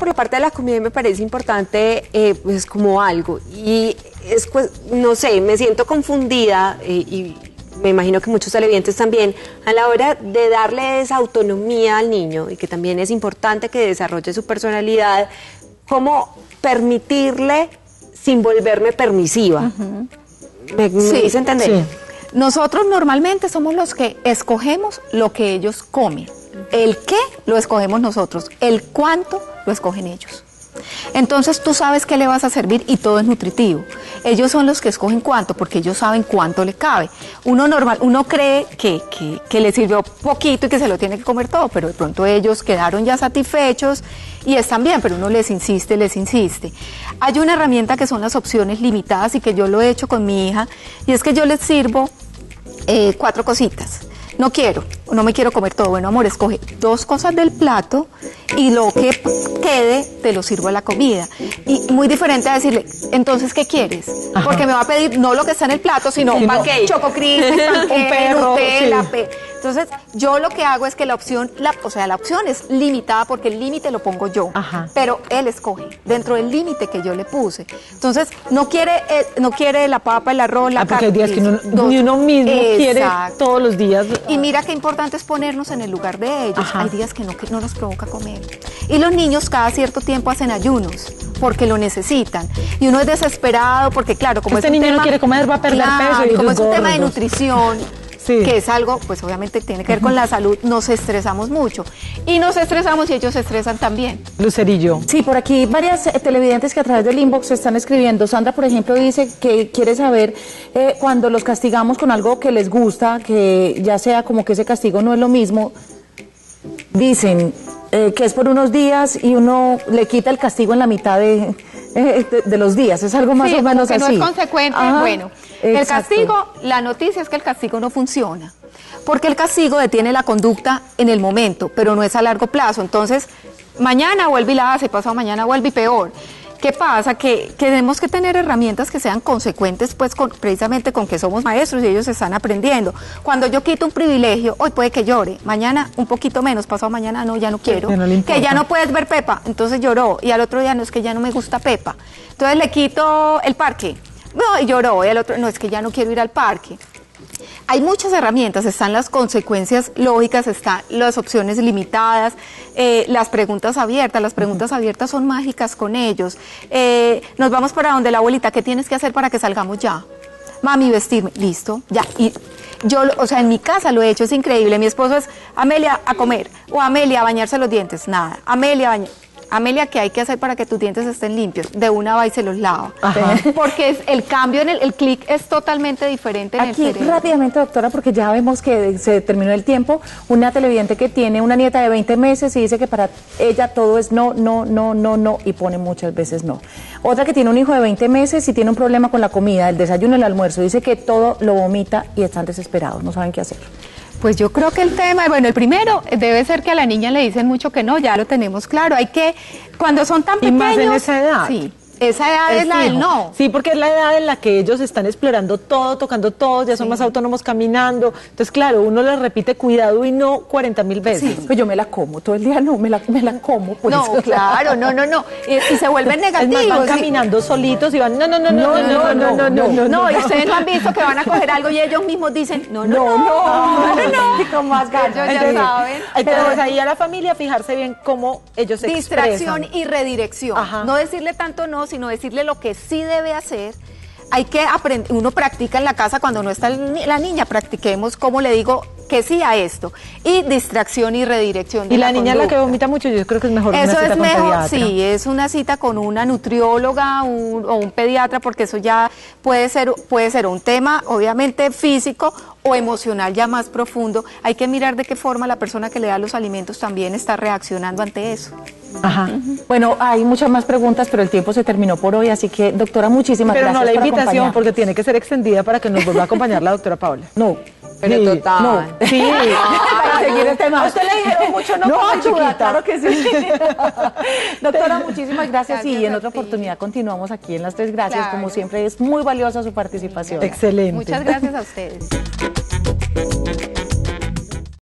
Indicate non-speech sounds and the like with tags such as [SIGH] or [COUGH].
por la parte de la comida me parece importante, eh, pues como algo. Y es, pues, no sé, me siento confundida eh, y me imagino que muchos televidentes también, a la hora de darle esa autonomía al niño y que también es importante que desarrolle su personalidad, cómo permitirle sin volverme permisiva. ¿Me, me Sí, hice entender? sí. Nosotros normalmente somos los que escogemos lo que ellos comen. El qué lo escogemos nosotros, el cuánto lo escogen ellos. Entonces tú sabes qué le vas a servir y todo es nutritivo. Ellos son los que escogen cuánto porque ellos saben cuánto le cabe. Uno normal, uno cree que, que- que le sirvió poquito y que se lo tiene que comer todo, pero de pronto ellos quedaron ya satisfechos y están bien, pero uno les insiste, les insiste. Hay una herramienta que son las opciones limitadas y que yo lo he hecho con mi hija y es que yo les sirvo eh, cuatro cositas. No quiero, no me quiero comer todo. Bueno, amor, escoge dos cosas del plato y lo que quede te lo sirvo a la comida. Y muy diferente a decirle, entonces, ¿qué quieres? Porque me va a pedir no lo que está en el plato, sino Sí, [LAUGHS] un pancake. pancake, Un perro, Nutella, sí. pe- Entonces, yo lo que hago es que la opción, la, o sea, la opción es limitada porque el límite lo pongo yo. Ajá. Pero él escoge dentro del límite que yo le puse. Entonces, no quiere, eh, no quiere la papa, el arroz, la Ah, porque hay días que uno, ni uno mismo quiere todos los días. Y mira qué importante es ponernos en el lugar de ellos. Ajá. Hay días que no, que no nos provoca comer. Y los niños cada cierto tiempo hacen ayunos porque lo necesitan. Y uno es desesperado porque, claro, como Este es un niño no quiere comer, va a perder Claro, peso y como es un tema de nutrición, Sí. que es algo, pues obviamente tiene que ver con la salud, nos estresamos mucho. Y nos estresamos y ellos se estresan también. Lucerillo. Sí, por aquí varias eh, televidentes que a través del inbox están escribiendo. Sandra, por ejemplo, dice que quiere saber eh, cuando los castigamos con algo que les gusta, que ya sea como que ese castigo no es lo mismo, dicen eh, que es por unos días y uno le quita el castigo en la mitad de, eh, de, de los días. Es algo más Sí, o menos así. no es consecuente. Ajá, bueno, el castigo, la noticia es que el castigo no funciona. Porque el castigo detiene la conducta en el momento, pero no es a largo plazo. Entonces, mañana vuelve y la hace, pasado mañana vuelve y peor. ¿Qué pasa? Que, que tenemos que tener herramientas que sean consecuentes, pues con- precisamente con que somos maestros y ellos están aprendiendo. Cuando yo quito un privilegio, hoy puede que llore, mañana un poquito menos, pasado mañana no, ya no quiero. No le que ya no puedes ver Pepa, entonces lloró. Y al otro día no es que ya no me gusta Pepa. Entonces le quito el parque. No, y lloró. Y al otro, no es que ya no quiero ir al parque. Hay muchas herramientas, están las consecuencias lógicas, están las opciones limitadas, eh, las preguntas abiertas. Las preguntas abiertas son mágicas con ellos. Eh, nos vamos para donde la abuelita, ¿qué tienes que hacer para que salgamos ya? Mami, vestirme, listo, ya. Y yo, lo- o sea, en mi casa lo he hecho, es increíble. Mi esposo es, Amelia, a comer, o Amelia, a bañarse los dientes, nada. Amelia, a bañar. Amelia, ¿qué hay que hacer para que tus dientes estén limpios? De una va y se los lava. [LAUGHS] Porque es, el cambio en el, el clic es totalmente diferente en Aquí el cerebro. rápidamente, doctora, porque ya vemos que se terminó el tiempo, una televidente que tiene una nieta de 20 meses y dice que para ella todo es no, no, no, no, no y pone muchas veces no. Otra que tiene un hijo de 20 meses y tiene un problema con la comida, el desayuno, el almuerzo, dice que todo lo vomita y están desesperados, no saben qué hacer. Pues yo creo que el tema, bueno, el primero debe ser que a la niña le dicen mucho que no, ya lo tenemos claro. Hay que, cuando son tan Y pequeños. más en esa edad. Sí, esa edad es, la del no. Sí, porque es la edad en la que ellos están explorando todo, tocando todo, ya son más autónomos caminando. Entonces, claro, uno les repite cuidado y no 40 mil veces. Pues yo me la como, todo el día no, me la, me la como. Pues. No, claro, no, no, no. Y, y se vuelven Es negativos. más, van sí. caminando solitos y van, no, no, no, no, no, no, no, no, no, no. No, y ustedes no han visto que van a coger algo y ellos mismos dicen, no, no, no, no, no, no. Con más ganas. Ellos ya Entonces, saben. Entonces, ahí a la familia fijarse bien cómo ellos se Distracción expresan. y redirección. Ajá. No decirle tanto no, sino decirle lo que sí debe hacer. Hay que aprender, uno practica en la casa cuando no está la niña, practiquiquemos cómo le digo que sí a esto. Y distracción y redirección. de Y la niña la que vomita mucho, yo creo que es mejor una Eso cita es mejor, sí, es una cita con una nutrióloga un- o un pediatra, porque eso ya puede ser, puede ser un tema, obviamente, físico o emocional ya más profundo. Hay que mirar de qué forma la persona que le da los alimentos también está reaccionando ante eso. Ajá. Bueno, hay muchas más preguntas, pero el tiempo se terminó por hoy, así que, doctora, muchísimas Pero gracias no la por invitación, porque tiene que ser extendida para que nos vuelva a acompañar la doctora Paula. No. Pero Sí, total. no. Sí. [LAUGHS] para seguir el tema. A usted le dijeron mucho no, No, ayuda, claro que sí. [LAUGHS] Doctora, muchísimas gracias, y en otra oportunidad continuamos aquí en Las Tres Gracias. Claro. Como siempre, es muy valiosa su participación. Excelente. Muchas gracias a ustedes.